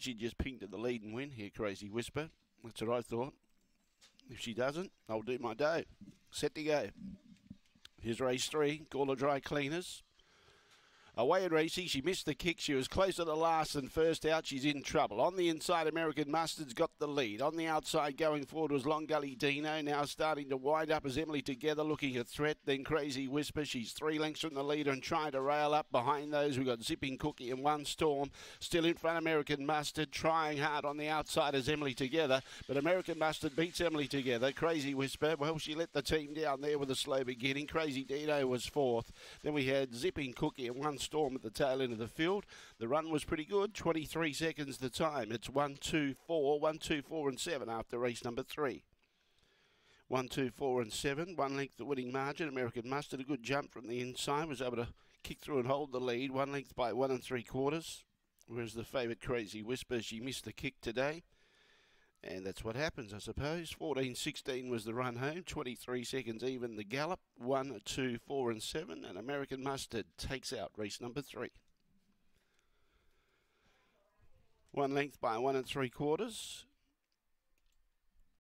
She just pinked at the lead and win here, Crazy Whisper. That's what I thought. If she doesn't, I'll do my day. Set to go. Here's race three, Gawler Dry Cleaners. Away at racing, she missed the kick. She was closer to the last than first out. She's in trouble. On the inside, American Mustard's got the lead. On the outside, going forward was Long Gully Dino. Now starting to wind up as Emily together, looking a threat. Then Crazy Whisper. She's three lengths from the leader and trying to rail up behind those. We've got Zipping Cookie and One Storm. Still in front, American Mustard. Trying hard on the outside as Emily together. But American Mustard beats Emily together. Crazy Whisper. Well, she let the team down there with a slow beginning. Crazy Dino was fourth. Then we had Zipping Cookie and One Storm at the tail end of the field. The run was pretty good, 23 seconds the time. It's 1 2 4, 1 2 4 and 7 after race number 3. 1 2 4 and 7, one length the winning margin. American Mustard, a good jump from the inside, was able to kick through and hold the lead, one length by one and three quarters. Whereas the favourite Crazy Whisper, she missed the kick today. And that's what happens, I suppose. 14 16 was the run home, 23 seconds even the gallop. 1, 2, 4, and 7. And American Mustard takes out race number 3. One length by one and three quarters.